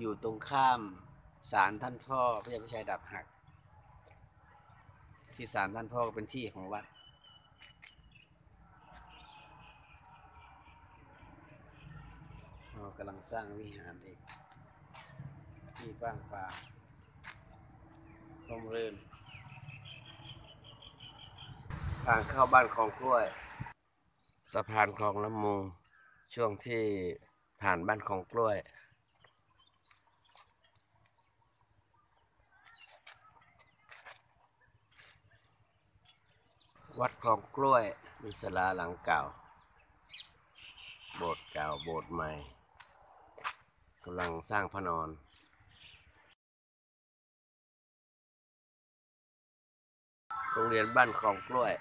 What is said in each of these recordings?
อยู่ตรงข้ามศาลท่านพ่อพระยาพิชัยดับหัก ที่ศาลท่านพ่อก็เป็นที่ของวัดเรากำลังสร้างวิหารอีกที่กว้างปล่าร่มรื่นทางเข้าบ้านคลองกล้วย สะพานคลองละมุงช่วงที่ผ่านบ้านคลองกล้วย วัดคลองกล้วยมีศาลาหลังเก่า โบสถ์เก่าโบสถ์ใหม่กำลังสร้างพระนอนโรงเรียนบ้านคลองกล้วย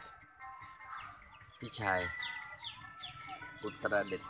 พี่ชายอุตรดิต์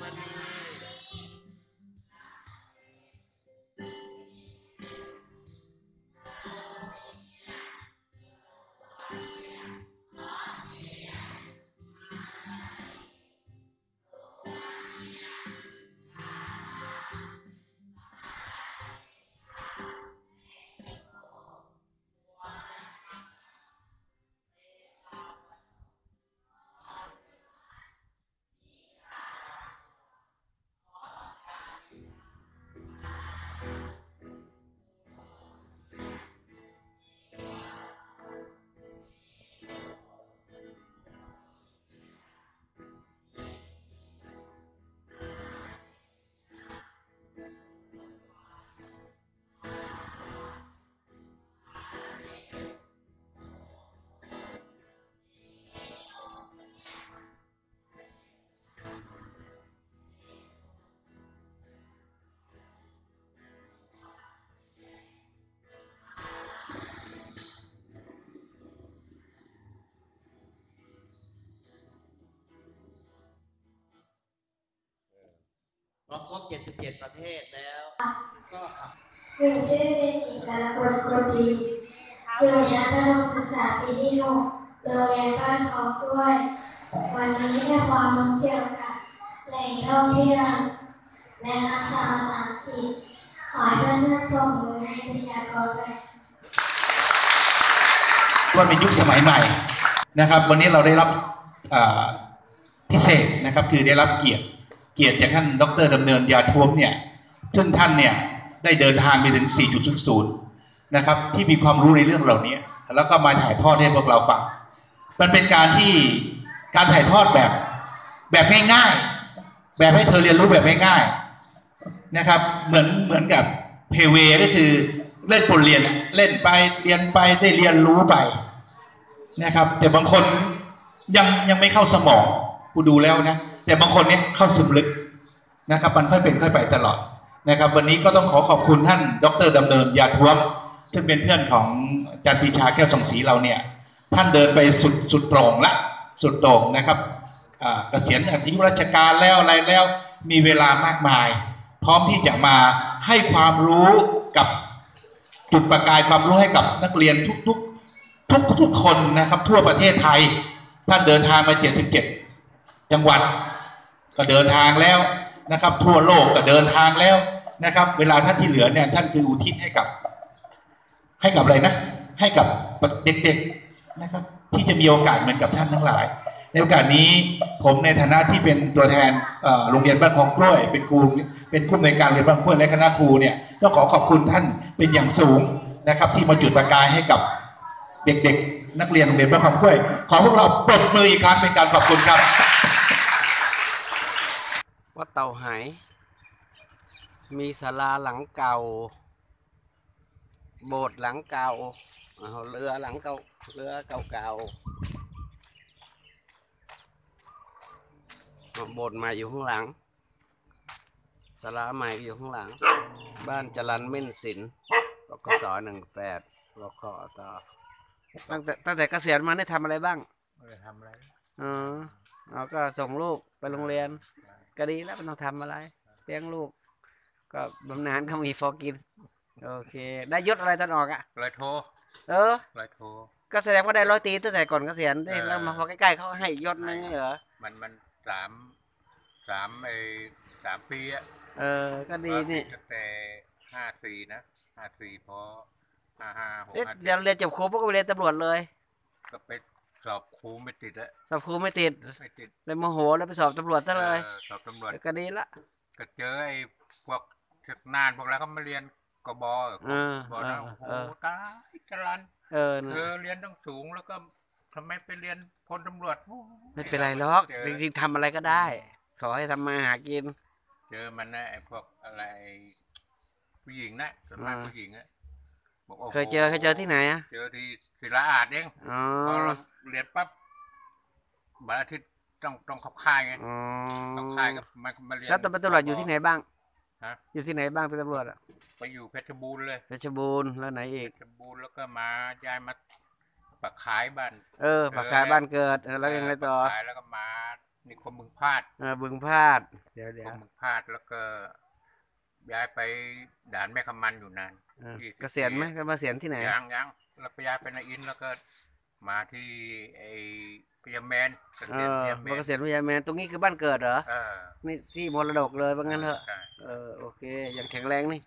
ร 77 ประเทศแล้ว ก็ขับหนึ่งชื่อเด็กหญิงกรกฎคนดีอยู่ชั้นประถมศึกษาปีที่หกโรงเรียนบ้านเขากล้วย วันนี้ได้ความรู้เกี่ยวกับแหล่งท่องเที่ยวและคำศัพท์ภาษาอังกฤษขอให้เพื่อนๆปรบมือให้วิทยากรด้วยว่าเป็นยุคสมัยใหม่นะครับ วันนี้เราได้รับอ่าพิเศษนะครับคือได้รับเกียรติ เกียรติจากท่านดรดำเนินยาท้วมเนี่ยซึ่งท่านเนี่ยได้เดินทางไปถึง 4.0 นะครับ ที่มีความรู้ในเรื่องเหล่านี้ แล้วก็มาถ่ายทอดให้พวกเราฟัง มันเป็นการที่การถ่ายทอดแบบแบบง่ายๆ แบบให้เธอเรียนรู้แบบง่ายๆนะครับ เหมือนเหมือนกับเพเวก็คือเล่นบทเรียนเล่นไปเรียนไปได้เรียนรู้ไปนะครับ แต่บางคนยังยังไม่เข้าสมองกูดูแล้วนะ แต่บางคนเนี่ยเข้าซึมลึกนะครับมันค่อยเป็นค่อยไปตลอดนะครับ วันนี้ก็ต้องขอขอบคุณท่าน ดรดำเนินยาทวมซึ่งเป็นเพื่อนของอาจารย์ปีชาแก้วสองศรีเราเนี่ย ท่านเดินไปสุดสุดโปร่งละสุดโต่งนะครับเกษียณอายุราชการแล้วอะไรแล้วมีเวลามากมาย พร้อมที่จะมาให้ความรู้กับจุดประกายความรู้ให้กับนักเรียนทุกๆ ทุกทุกคนนะครับ ทั่วประเทศไทยท่านเดินทางมา 77 จังหวัด ก็เดินทางแล้วนะครับ ทั่วโลกก็เดินทางแล้วนะครับ เวลาท่านที่เหลือเนี่ยท่านคืออุทิศให้กับ ให้กับอะไรนะ ให้กับเด็กๆนะครับ ที่จะมีโอกาสเหมือนกับท่านทั้งหลาย ในโอกาสนี้ผมในฐานะที่เป็นตัวแทนโรงเรียนบ้านคลองกล้วย เป็นครูเป็นผู้อำนวยการเรียนบ้านคลองกล้วยและคณะครูเนี่ยต้องขอขอบคุณท่านเป็นอย่างสูงนะครับ ที่มาจุดประกายให้กับเด็กๆ นักเรียนโรงเรียนบ้านคลองกล้วย ขอพวกเราปรบมืออีกครั้งเป็นการขอบคุณครับ วัดเต่าไหาย มีศาลาหลังเก่า โบสถ์หลังเก่าเอาเรือหลังเก่าเรือเก่าๆเอาโบสถ์ใหม่อยู่ข้างหลังศาลาใหม่อยู่ข้างหลัง บ้านจรันเม่นศิลป์รกศหนึ่งแปดรคต่อตั้งแต่ตั้งแต่เกษียณมาได้ทำอะไรบ้างไม่ได้ทำอะไรอ๋อเราก็ส่งลูกไปโรงเรียน ก็ดีแล้วไม่ต้องทำอะไรเลี้ยงลูก ก็บำนาญก็มีพอกิน โอเค ได้ยศอะไรตอนออกอะร้อยโทเออร้อยโทก็แสดงว่าได้ร้อยตีตั้งแต่ก่อนเกษียณได้เออแล้วมาพอใกล้ๆเขาให้อีกยศนึงเหรอมันมันสามสามไอสามปีอะเออ ก็ดีนี่ตั้งแต่ห้าสี่นะห้าสี่พอห้าห้าหกเอ๊ะห้าเดี๋ยวเรียนจบครูพวกก็ไปเรียนตำรวจเลย ก็ไป สอบครูไม่ติดอะสอบครูไม่ติดไม่ติดเลยโมโหแล้วไปสอบตำรวจซะเลยออสอบตำรวจก็ดีละก็เจอไอ้พวกศึกนานพวกแล้วก็มาเรียนกบเออบอกเอนะอโอ้โหเออตายจรันเออเอนะอเรียนต้องสูงแล้วก็ทำไมไปเรียนพลตำรวจโอ้โหไม่เป็นไรหรอกเจอจริงๆทำอะไรก็ได้ ขอให้ทำมาหากิน เจอมันนะไอ้พวกอะไร ผู้หญิงนะส่วนมากอ่าผู้หญิงอะบอกโโหเคยเจอเคยเจอที่ไหนอะเจอที่ศิลาอาดเองอ๋อพอ เราเรียนปั๊บวันอาทิตย์ต้องต้องเข้าค่ายไงอ๋อเข้าค่ายกับมามาเรียนแล้วตำรวจอยู่ที่ไหนบ้าง ฮะอยู่ที่ไหนบ้างเป็นตำรวจอะไปอยู่เพชรบูรณ์เลยเพชรบูรณ์แล้วไหนอีก เพชรบูรณ์แล้วก็มาย้ายมาปักขายบ้านเออปากกายบ้านเกิดเออแล้วยังไงต่อ ปักขายแล้วก็มานิคมบึงพลาดเออบึงพลาด เดี๋ยวนิเดี๋ยควมบึงพลาดแล้วก็ย้ายไปด่านแม่คำมันอยู่นานเออยี่สิบเกษียณไหมปีก็มาเกษียณที่ไหน ยังยังเราไปย้ายไปนาอินแล้วก็ มาที่ไอ้พิยาแมนเกเอษียณอพิยาแมมานเกษียณวิทยาแมนตรงนี้คือบ้านเกิดเหรอเออนี่ที่มรดกเลยว่างั้นเถอะใช่เออโอเคอย่างแข็งแรงนี่